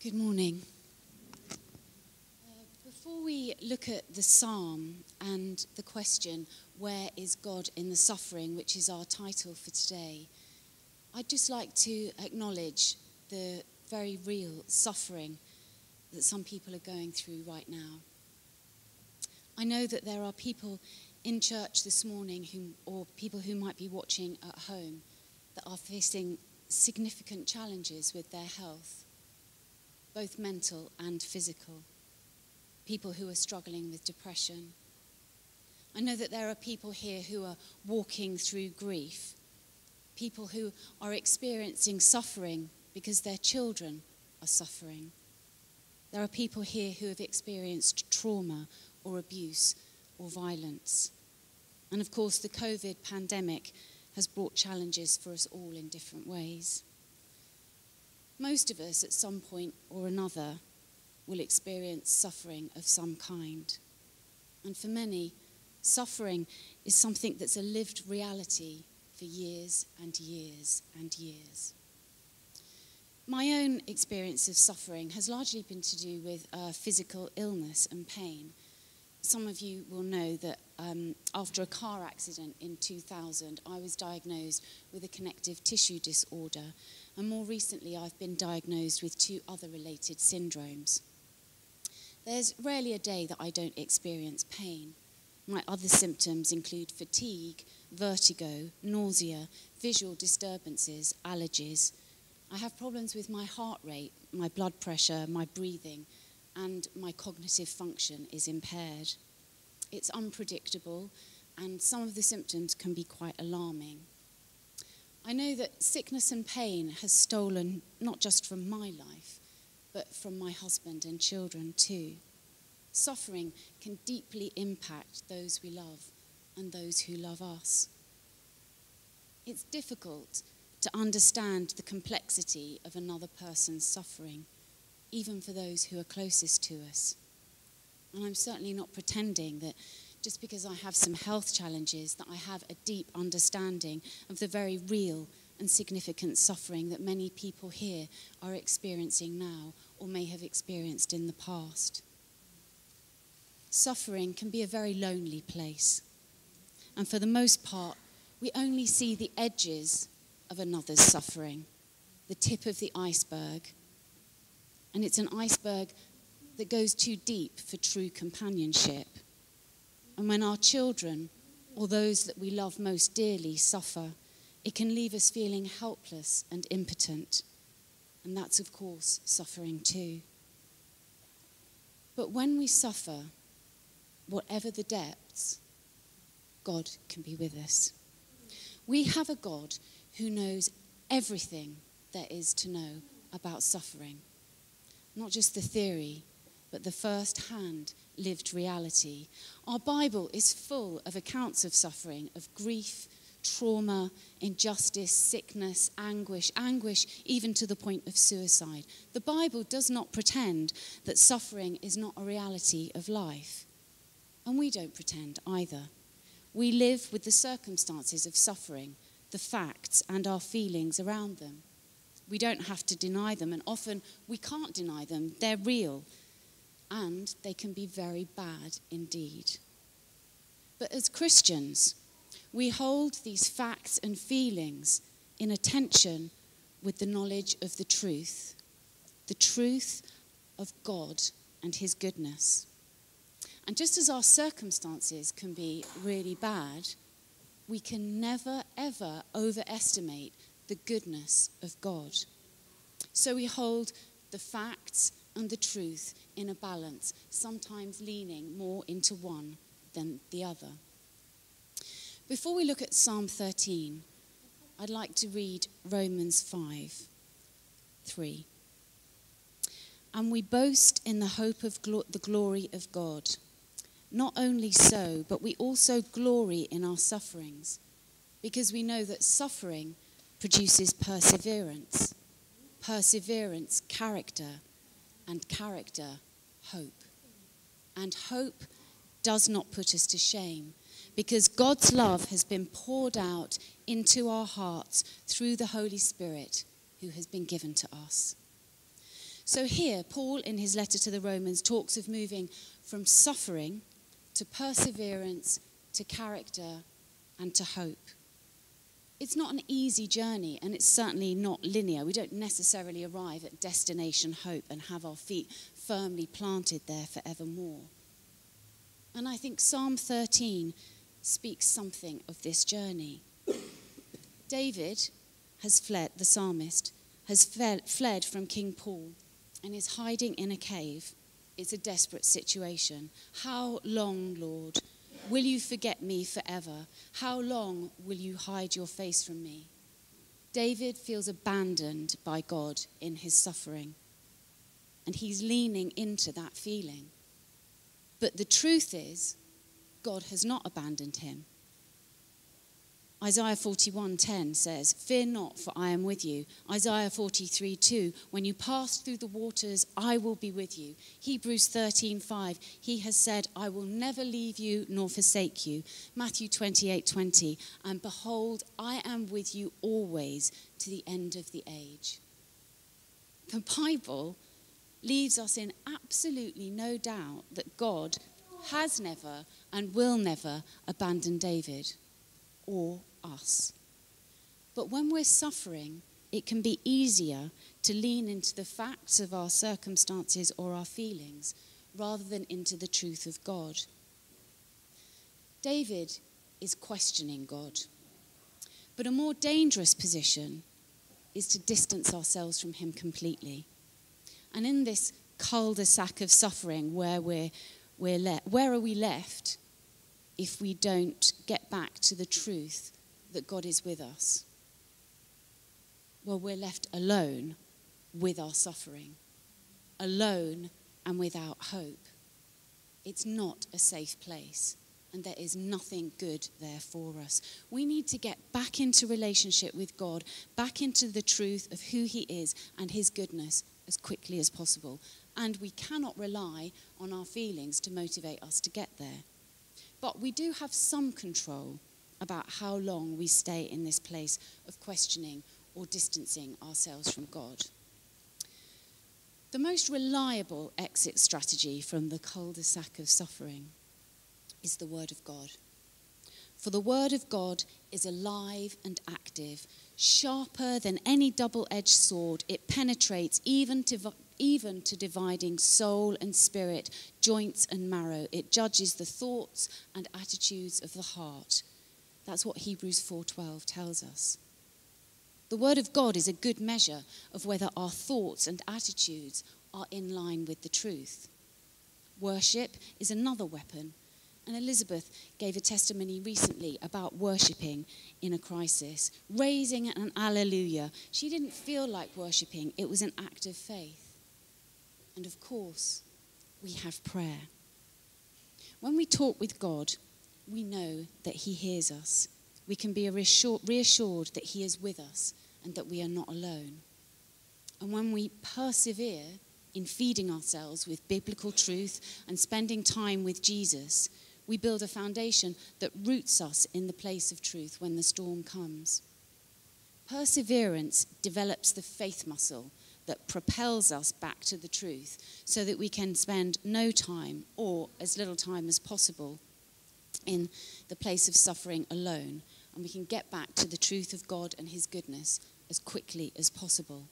Good morning. Uh, before we look at the psalm and the question, Where is God in the suffering, which is our title for today, I'd just like to acknowledge the very real suffering that some people are going through right now. I know that there are people in church this morning who, or people who might be watching at home that are facing significant challenges with their health both mental and physical. People who are struggling with depression. I know that there are people here who are walking through grief, people who are experiencing suffering because their children are suffering. There are people here who have experienced trauma or abuse or violence. And of course, the COVID pandemic has brought challenges for us all in different ways. Most of us, at some point or another, will experience suffering of some kind. And for many, suffering is something that's a lived reality for years and years and years. My own experience of suffering has largely been to do with uh, physical illness and pain. Some of you will know that um, after a car accident in 2000, I was diagnosed with a connective tissue disorder and more recently I've been diagnosed with two other related syndromes. There's rarely a day that I don't experience pain. My other symptoms include fatigue, vertigo, nausea, visual disturbances, allergies. I have problems with my heart rate, my blood pressure, my breathing, and my cognitive function is impaired. It's unpredictable, and some of the symptoms can be quite alarming. I know that sickness and pain has stolen not just from my life, but from my husband and children too. Suffering can deeply impact those we love and those who love us. It's difficult to understand the complexity of another person's suffering, even for those who are closest to us. And I'm certainly not pretending that just because I have some health challenges, that I have a deep understanding of the very real and significant suffering that many people here are experiencing now or may have experienced in the past. Suffering can be a very lonely place. And for the most part, we only see the edges of another's suffering, the tip of the iceberg. And it's an iceberg that goes too deep for true companionship. And when our children or those that we love most dearly suffer, it can leave us feeling helpless and impotent. And that's, of course, suffering too. But when we suffer, whatever the depths, God can be with us. We have a God who knows everything there is to know about suffering, not just the theory, but the first hand lived reality. Our Bible is full of accounts of suffering, of grief, trauma, injustice, sickness, anguish, anguish, even to the point of suicide. The Bible does not pretend that suffering is not a reality of life. And we don't pretend either. We live with the circumstances of suffering, the facts, and our feelings around them. We don't have to deny them, and often we can't deny them. They're real and they can be very bad indeed. But as Christians, we hold these facts and feelings in attention with the knowledge of the truth, the truth of God and His goodness. And just as our circumstances can be really bad, we can never, ever overestimate the goodness of God. So we hold the facts and the truth in a balance, sometimes leaning more into one than the other. Before we look at Psalm 13, I'd like to read Romans 5 3. And we boast in the hope of glo- the glory of God. Not only so, but we also glory in our sufferings, because we know that suffering produces perseverance, perseverance, character and character, hope. And hope does not put us to shame because God's love has been poured out into our hearts through the Holy Spirit who has been given to us. So here, Paul, in his letter to the Romans, talks of moving from suffering to perseverance to character and to hope. It's not an easy journey, and it's certainly not linear. We don't necessarily arrive at destination hope and have our feet firmly planted there forevermore. And I think Psalm 13 speaks something of this journey. David has fled, the psalmist, has fled from King Paul and is hiding in a cave. It's a desperate situation. How long, Lord, will you forget me forever? How long will you hide your face from me? David feels abandoned by God in his suffering, and he's leaning into that feeling. But the truth is, God has not abandoned him. Isaiah 41:10 says, "Fear not, for I am with you." Isaiah 43:2, "When you pass through the waters, I will be with you." Hebrews 13:5, "He has said, I will never leave you nor forsake you." Matthew 28:20, "And behold, I am with you always to the end of the age." The Bible leaves us in absolutely no doubt that God has never and will never abandon David or us. But when we're suffering, it can be easier to lean into the facts of our circumstances or our feelings rather than into the truth of God. David is questioning God. But a more dangerous position is to distance ourselves from him completely. And in this cul-de-sac of suffering where we're, we're le- where are we left if we don't get back to the truth that God is with us? Well, we're left alone with our suffering, alone and without hope. It's not a safe place, and there is nothing good there for us. We need to get back into relationship with God, back into the truth of who He is and His goodness as quickly as possible. And we cannot rely on our feelings to motivate us to get there. But we do have some control about how long we stay in this place of questioning or distancing ourselves from God. The most reliable exit strategy from the cul de sac of suffering is the Word of God. For the Word of God is alive and active, sharper than any double edged sword. It penetrates even to, even to dividing soul and spirit, joints and marrow. It judges the thoughts and attitudes of the heart. That's what Hebrews 4:12 tells us. The word of God is a good measure of whether our thoughts and attitudes are in line with the truth. Worship is another weapon, and Elizabeth gave a testimony recently about worshipping in a crisis, raising an alleluia. She didn't feel like worshipping, it was an act of faith. And of course, we have prayer. When we talk with God, we know that He hears us. We can be reassured that He is with us and that we are not alone. And when we persevere in feeding ourselves with biblical truth and spending time with Jesus, we build a foundation that roots us in the place of truth when the storm comes. Perseverance develops the faith muscle that propels us back to the truth so that we can spend no time or as little time as possible in the place of suffering alone, and we can get back to the truth of God and His goodness as quickly as possible.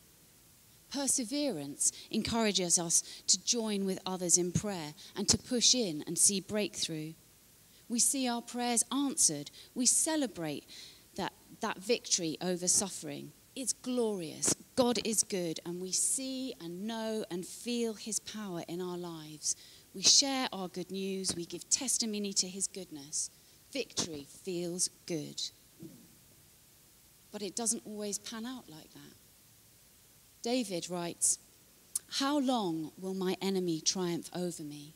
Perseverance encourages us to join with others in prayer and to push in and see breakthrough. We see our prayers answered. We celebrate that, that victory over suffering. It's glorious. God is good, and we see and know and feel his power in our lives. We share our good news, we give testimony to his goodness. Victory feels good. But it doesn't always pan out like that. David writes, How long will my enemy triumph over me?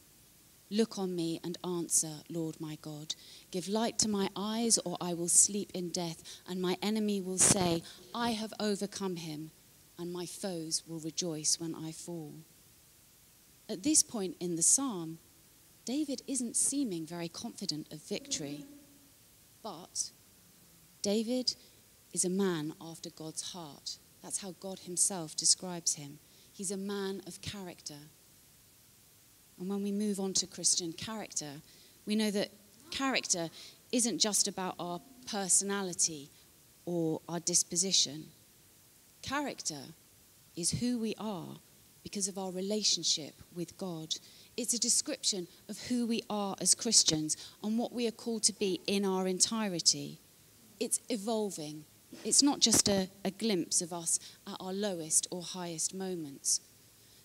Look on me and answer, Lord my God. Give light to my eyes, or I will sleep in death, and my enemy will say, I have overcome him, and my foes will rejoice when I fall. At this point in the psalm, David isn't seeming very confident of victory. But David is a man after God's heart. That's how God himself describes him. He's a man of character. And when we move on to Christian character, we know that character isn't just about our personality or our disposition. Character is who we are because of our relationship with God. It's a description of who we are as Christians and what we are called to be in our entirety. It's evolving. It's not just a, a glimpse of us at our lowest or highest moments.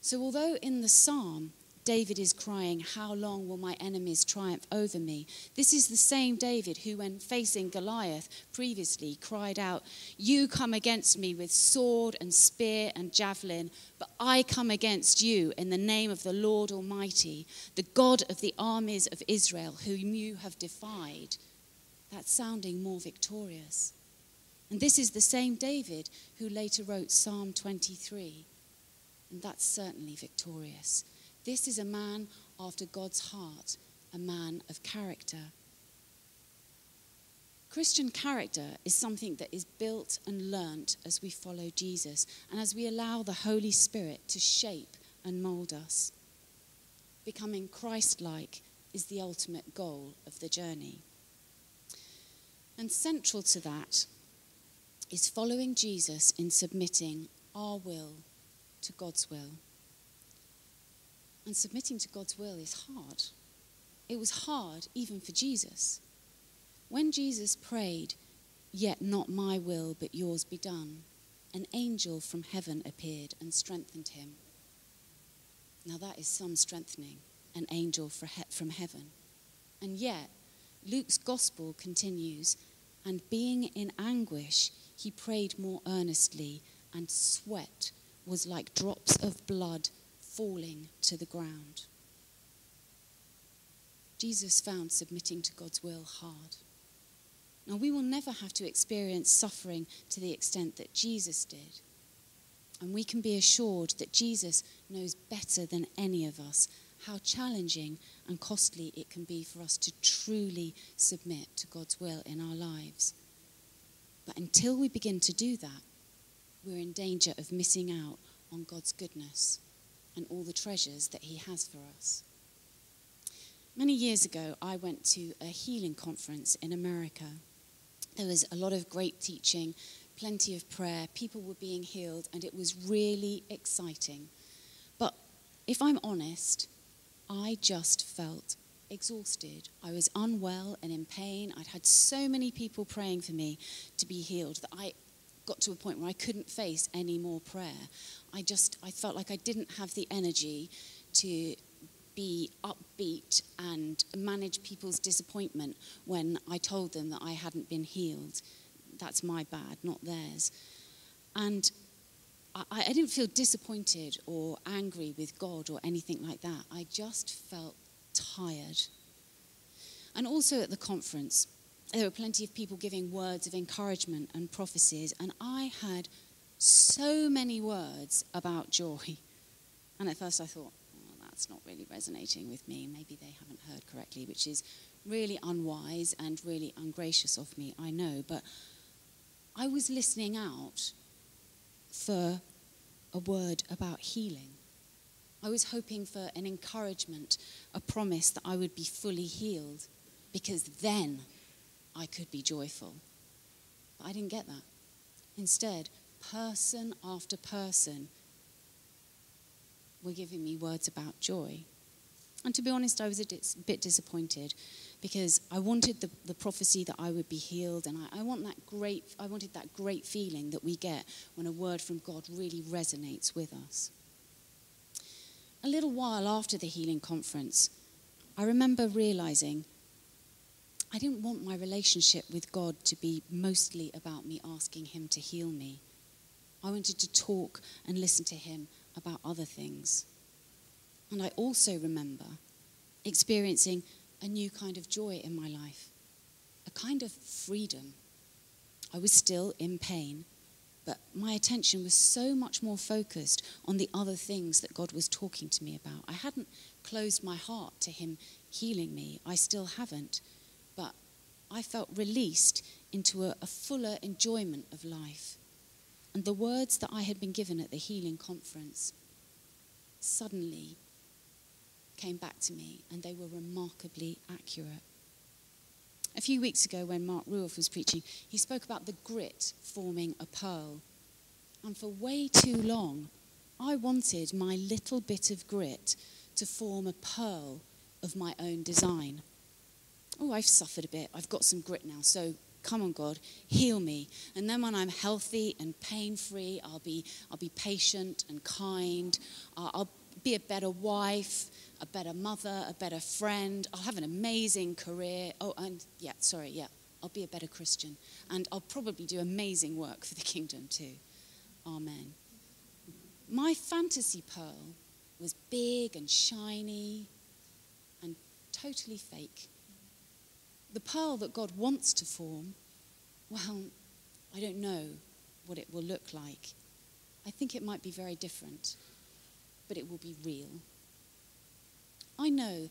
So, although in the psalm David is crying, How long will my enemies triumph over me? This is the same David who, when facing Goliath previously, cried out, You come against me with sword and spear and javelin, but I come against you in the name of the Lord Almighty, the God of the armies of Israel, whom you have defied. That's sounding more victorious. And this is the same David who later wrote Psalm 23. And that's certainly victorious. This is a man after God's heart, a man of character. Christian character is something that is built and learnt as we follow Jesus and as we allow the Holy Spirit to shape and mould us. Becoming Christ like is the ultimate goal of the journey. And central to that is following Jesus in submitting our will to God's will. And submitting to God's will is hard. It was hard even for Jesus. When Jesus prayed, Yet not my will, but yours be done, an angel from heaven appeared and strengthened him. Now that is some strengthening, an angel from heaven. And yet, Luke's gospel continues, and being in anguish, he prayed more earnestly, and sweat was like drops of blood falling to the ground. Jesus found submitting to God's will hard. Now, we will never have to experience suffering to the extent that Jesus did. And we can be assured that Jesus knows better than any of us how challenging and costly it can be for us to truly submit to God's will in our lives. But until we begin to do that, we're in danger of missing out on God's goodness and all the treasures that He has for us. Many years ago, I went to a healing conference in America. There was a lot of great teaching, plenty of prayer, people were being healed, and it was really exciting. But if I'm honest, I just felt exhausted. I was unwell and in pain. I'd had so many people praying for me to be healed that I got to a point where I couldn't face any more prayer. I just I felt like I didn't have the energy to be upbeat and manage people's disappointment when I told them that I hadn't been healed. That's my bad, not theirs. And I, I didn't feel disappointed or angry with God or anything like that. I just felt tired. And also at the conference, there were plenty of people giving words of encouragement and prophecies, and I had so many words about joy. And at first I thought, that's not really resonating with me. Maybe they haven't heard correctly, which is really unwise and really ungracious of me, I know. But I was listening out for a word about healing. I was hoping for an encouragement, a promise that I would be fully healed, because then I could be joyful. But I didn't get that. Instead, person after person were giving me words about joy. And to be honest, I was a bit disappointed because I wanted the, the prophecy that I would be healed, and I, I, want that great, I wanted that great feeling that we get when a word from God really resonates with us. A little while after the healing conference, I remember realizing I didn't want my relationship with God to be mostly about me asking Him to heal me. I wanted to talk and listen to Him about other things. And I also remember experiencing a new kind of joy in my life, a kind of freedom. I was still in pain, but my attention was so much more focused on the other things that God was talking to me about. I hadn't closed my heart to Him healing me, I still haven't, I felt released into a, a fuller enjoyment of life. And the words that I had been given at the healing conference suddenly came back to me, and they were remarkably accurate. A few weeks ago, when Mark Ruoff was preaching, he spoke about the grit forming a pearl. And for way too long, I wanted my little bit of grit to form a pearl of my own design. Oh, I've suffered a bit. I've got some grit now. So come on, God, heal me. And then when I'm healthy and pain free, I'll be, I'll be patient and kind. Uh, I'll be a better wife a better mother, a better friend. I'll have an amazing career. Oh, and yeah, sorry, yeah, I'll be a better Christian. And I'll probably do amazing work for the kingdom too. Amen. My fantasy pearl was big and shiny and totally fake. The pearl that God wants to form, well, I don't know what it will look like. I think it might be very different, but it will be real. I know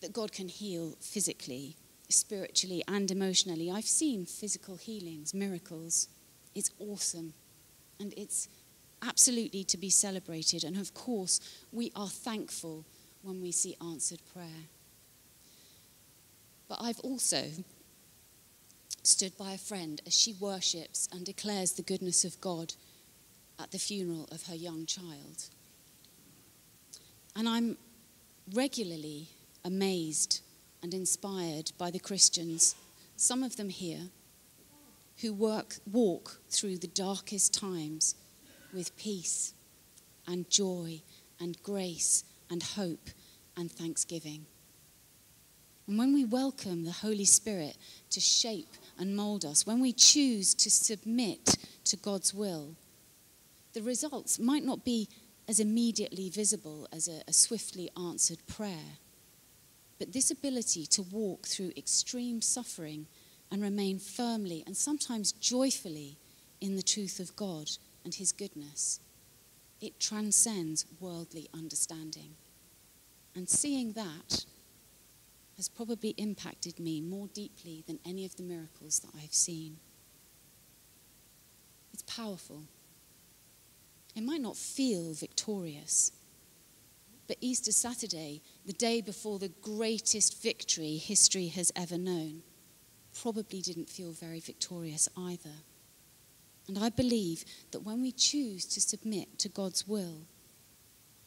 that God can heal physically, spiritually, and emotionally. I've seen physical healings, miracles. It's awesome. And it's absolutely to be celebrated. And of course, we are thankful when we see answered prayer. But I've also stood by a friend as she worships and declares the goodness of God at the funeral of her young child. And I'm regularly amazed and inspired by the Christians, some of them here, who work, walk through the darkest times with peace and joy and grace and hope and thanksgiving. And when we welcome the Holy Spirit to shape and mold us, when we choose to submit to God's will, the results might not be as immediately visible as a, a swiftly answered prayer. But this ability to walk through extreme suffering and remain firmly and sometimes joyfully in the truth of God and His goodness, it transcends worldly understanding. And seeing that has probably impacted me more deeply than any of the miracles that I've seen. It's powerful. It might not feel victorious. But Easter Saturday, the day before the greatest victory history has ever known, probably didn't feel very victorious either. And I believe that when we choose to submit to God's will,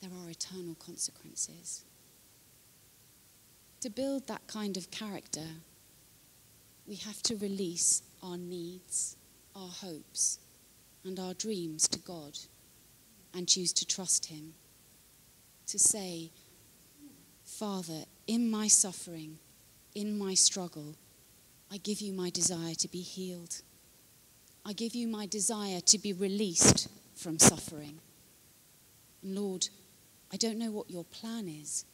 there are eternal consequences. To build that kind of character, we have to release our needs, our hopes, and our dreams to God and choose to trust Him. To say, Father, in my suffering, in my struggle, I give you my desire to be healed. I give you my desire to be released from suffering. Lord, I don't know what your plan is,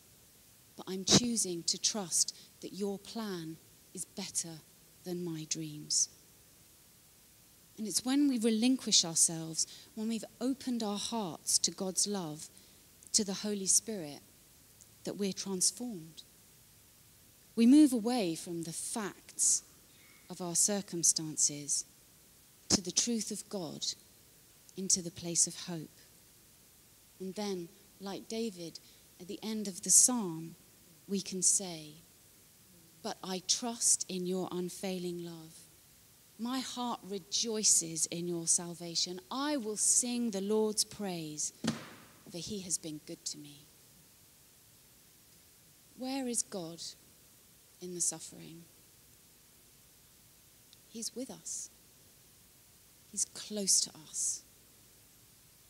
but I'm choosing to trust that your plan is better than my dreams. And it's when we relinquish ourselves, when we've opened our hearts to God's love, to the Holy Spirit, that we're transformed. We move away from the facts of our circumstances to the truth of God into the place of hope. And then, like David at the end of the psalm, we can say, But I trust in your unfailing love. My heart rejoices in your salvation. I will sing the Lord's praise, for he has been good to me. Where is God in the suffering? He's with us, He's close to us,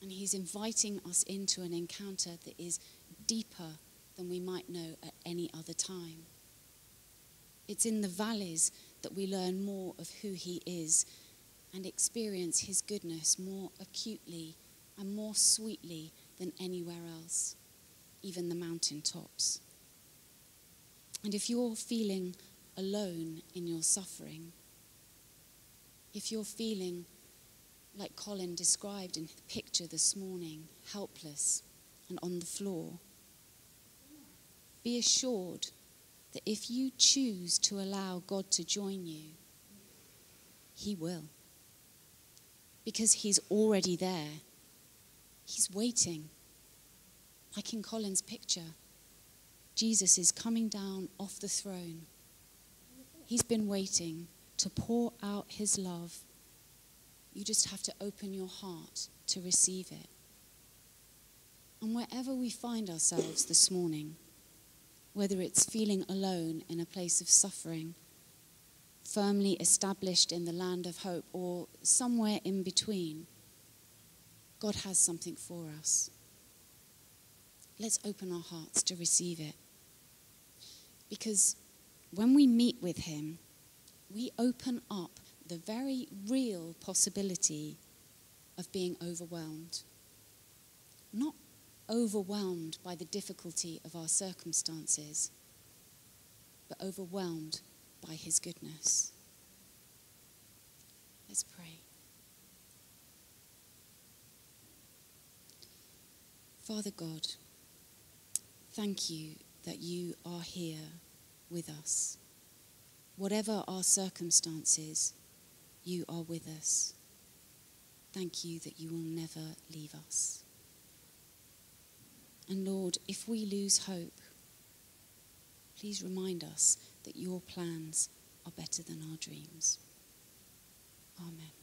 and He's inviting us into an encounter that is deeper than we might know at any other time. It's in the valleys that we learn more of who He is and experience His goodness more acutely and more sweetly than anywhere else, even the mountain tops. And if you're feeling alone in your suffering, if you're feeling like Colin described in the picture this morning, helpless and on the floor, be assured that if you choose to allow God to join you, He will. Because He's already there, He's waiting. Like in Colin's picture, Jesus is coming down off the throne. He's been waiting to pour out his love. You just have to open your heart to receive it. And wherever we find ourselves this morning, whether it's feeling alone in a place of suffering, firmly established in the land of hope, or somewhere in between, God has something for us. Let's open our hearts to receive it. Because when we meet with Him, we open up the very real possibility of being overwhelmed. Not overwhelmed by the difficulty of our circumstances, but overwhelmed by His goodness. Let's pray. Father God, thank you that you are here with us. Whatever our circumstances, you are with us. Thank you that you will never leave us. And Lord, if we lose hope, please remind us that your plans are better than our dreams. Amen.